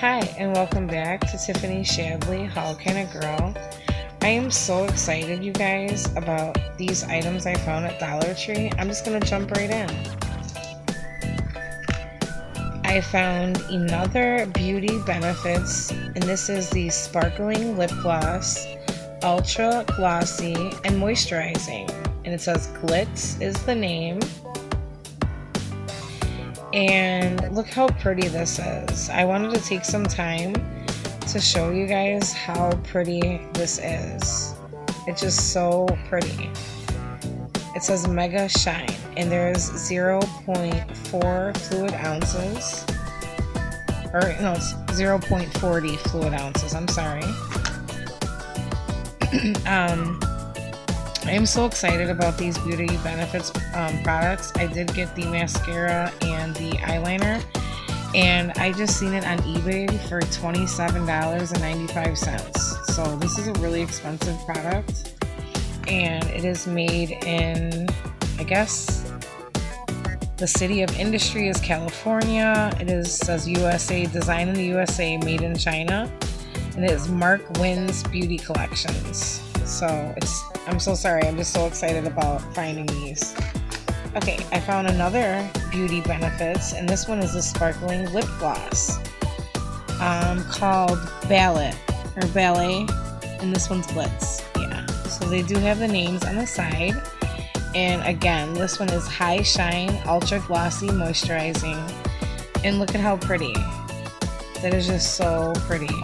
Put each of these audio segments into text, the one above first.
Hi, and welcome back to Tiffany Shadley, Haul Kinda Girl. I am so excited, you guys, about these items I found at Dollar Tree. I'm just going to jump right in. I found another Beauty Benefits, and this is the Sparkling Lip Gloss, Ultra Glossy and Moisturizing. And it says Glitz is the name. And look how pretty this is. I wanted to take some time to show you guys how pretty this is. It's just so pretty. It says Mega Shine, and there's 0.4 fluid ounces. Or, no, it's 0.40 fluid ounces. I'm sorry. um, I am so excited about these Beauty Benefits um, products. I did get the mascara and the eyeliner, and I just seen it on eBay for $27.95. So this is a really expensive product, and it is made in, I guess, the city of industry is California. It is says USA, designed in the USA, made in China, and it is Mark Wynn's Beauty Collections. So it's I'm so sorry. I'm just so excited about finding these. Okay, I found another Beauty Benefits, and this one is a sparkling lip gloss um, called Ballet or Ballet, and this one's Blitz. Yeah, so they do have the names on the side. And again, this one is High Shine Ultra Glossy Moisturizing. And look at how pretty. That is just so pretty.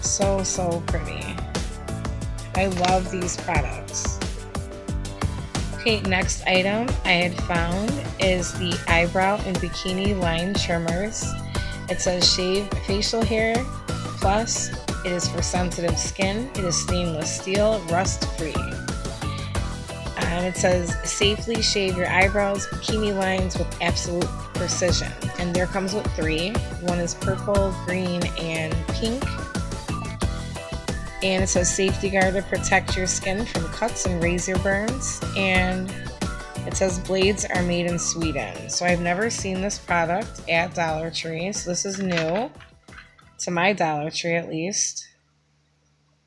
So, so pretty. I love these products. Okay, next item I had found is the eyebrow and bikini line trimmers. It says shave facial hair plus it is for sensitive skin. It is stainless steel, rust free. And um, it says safely shave your eyebrows, bikini lines with absolute precision. And there comes with three. One is purple, green, and pink and it says safety guard to protect your skin from cuts and razor burns. And it says blades are made in Sweden. So I've never seen this product at Dollar Tree. So this is new to my Dollar Tree at least.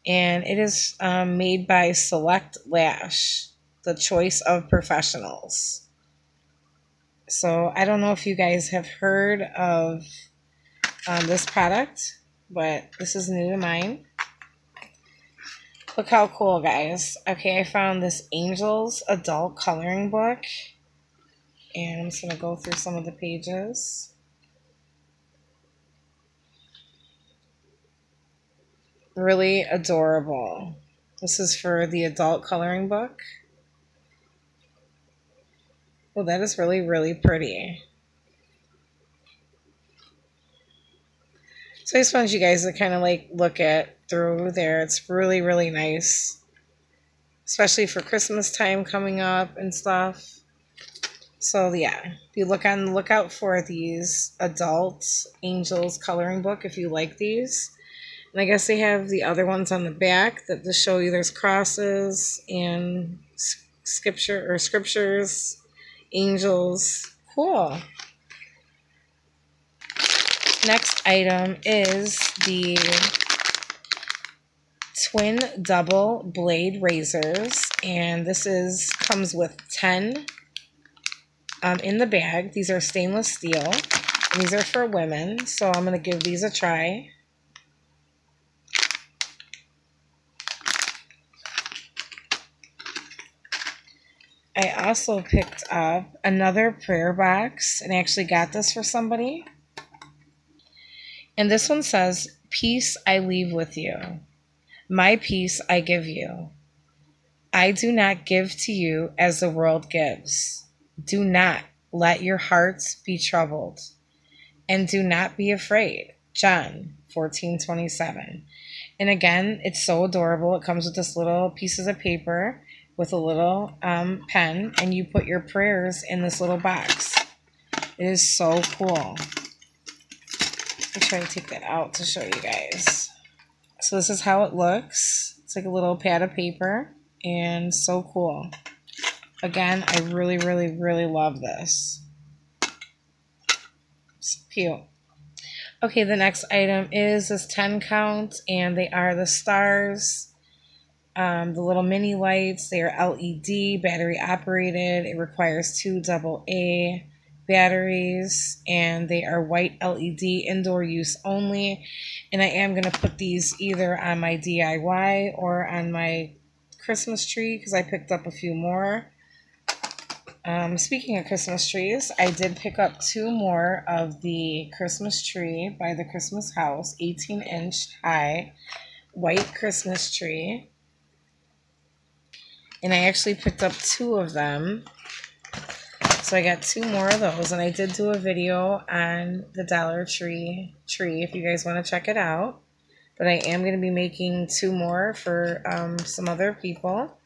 And it is um, made by Select Lash the choice of professionals. So I don't know if you guys have heard of um, this product but this is new to mine Look how cool, guys. Okay, I found this Angels adult coloring book. And I'm just going to go through some of the pages. Really adorable. This is for the adult coloring book. Well, that is really, really pretty. So I just wanted you guys to kind of like look at through there. It's really, really nice, especially for Christmas time coming up and stuff. So yeah, you look on the lookout for these adult angels coloring book if you like these. And I guess they have the other ones on the back that just show you there's crosses and scripture or scriptures, angels. Cool. Next item is the twin double blade razors and this is comes with 10 um, in the bag. These are stainless steel. These are for women so I'm gonna give these a try. I also picked up another prayer box and actually got this for somebody and this one says peace I leave with you my peace I give you. I do not give to you as the world gives. Do not let your hearts be troubled, and do not be afraid. John 14 27. And again, it's so adorable. It comes with this little pieces of paper with a little um, pen, and you put your prayers in this little box. It is so cool. Me try to take that out to show you guys. So this is how it looks. It's like a little pad of paper and so cool. Again, I really, really, really love this. It's cute. Okay, the next item is this 10 count, and they are the stars. Um, the little mini lights, they are LED, battery operated. It requires two double A batteries, and they are white LED, indoor use only. And I am going to put these either on my DIY or on my Christmas tree because I picked up a few more. Um, speaking of Christmas trees, I did pick up two more of the Christmas tree by the Christmas house, 18 inch high white Christmas tree. And I actually picked up two of them. So I got two more of those, and I did do a video on the Dollar Tree tree if you guys want to check it out. But I am going to be making two more for um, some other people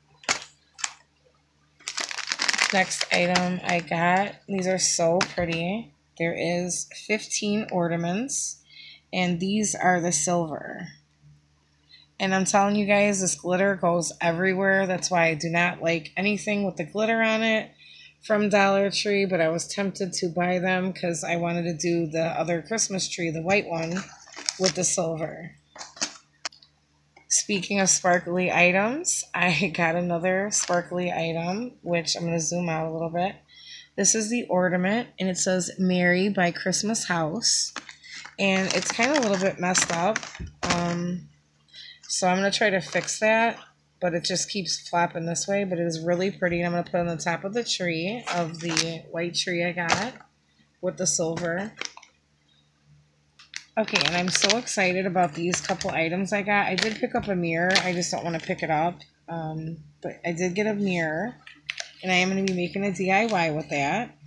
next item I got. These are so pretty. There is 15 ornaments, and these are the silver. And I'm telling you guys, this glitter goes everywhere. That's why I do not like anything with the glitter on it from Dollar Tree, but I was tempted to buy them because I wanted to do the other Christmas tree, the white one, with the silver. Speaking of sparkly items, I got another sparkly item, which I'm going to zoom out a little bit. This is the ornament, and it says Merry by Christmas House. And it's kind of a little bit messed up. Um, so I'm going to try to fix that, but it just keeps flapping this way. But it is really pretty. And I'm going to put it on the top of the tree, of the white tree I got with the silver. Okay, and I'm so excited about these couple items I got. I did pick up a mirror. I just don't want to pick it up. Um, but I did get a mirror. And I am going to be making a DIY with that.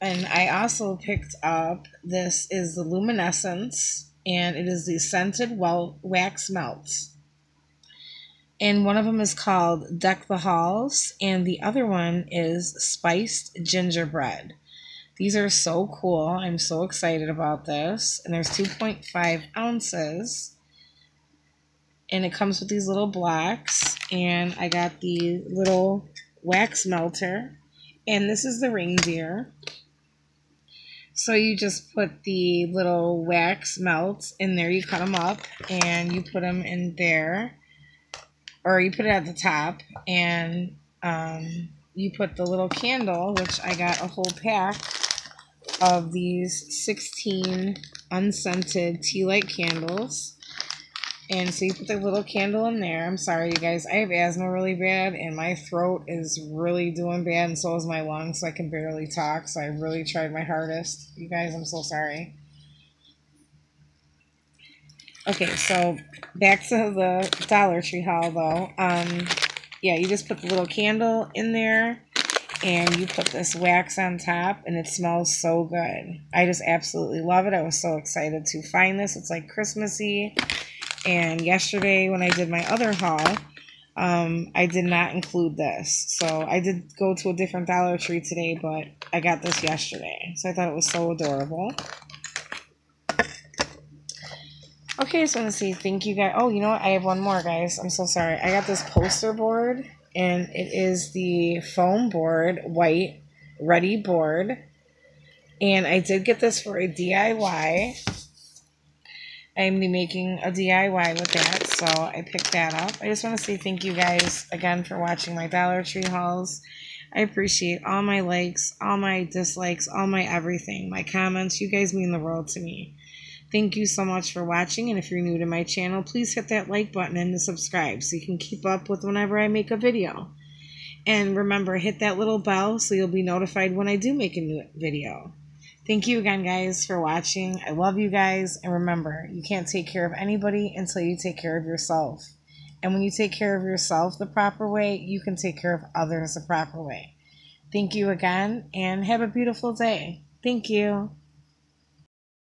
And I also picked up, this is the Luminescence. And it is the Scented well Wax Melts. And one of them is called Deck the Halls. And the other one is Spiced Gingerbread. These are so cool. I'm so excited about this. And there's 2.5 ounces. And it comes with these little blocks. And I got the little wax melter. And this is the reindeer. So you just put the little wax melts in there. You cut them up and you put them in there. Or you put it at the top. And um, you put the little candle, which I got a whole pack of these 16 unscented tea light candles. And so you put the little candle in there. I'm sorry, you guys. I have asthma really bad, and my throat is really doing bad, and so is my lungs, so I can barely talk. So I really tried my hardest. You guys, I'm so sorry. Okay, so back to the Dollar Tree haul, though. Um, yeah, you just put the little candle in there and you put this wax on top and it smells so good. I just absolutely love it. I was so excited to find this. It's like Christmassy. And yesterday when I did my other haul, um, I did not include this. So I did go to a different Dollar Tree today, but I got this yesterday. So I thought it was so adorable. Okay, I just want to say Thank you guys. Oh, you know what? I have one more, guys. I'm so sorry. I got this poster board and it is the foam board white ready board and I did get this for a DIY I'm making a DIY with that so I picked that up I just want to say thank you guys again for watching my Dollar Tree hauls I appreciate all my likes all my dislikes all my everything my comments you guys mean the world to me Thank you so much for watching, and if you're new to my channel, please hit that like button and the subscribe so you can keep up with whenever I make a video. And remember, hit that little bell so you'll be notified when I do make a new video. Thank you again, guys, for watching. I love you guys, and remember, you can't take care of anybody until you take care of yourself. And when you take care of yourself the proper way, you can take care of others the proper way. Thank you again, and have a beautiful day. Thank you.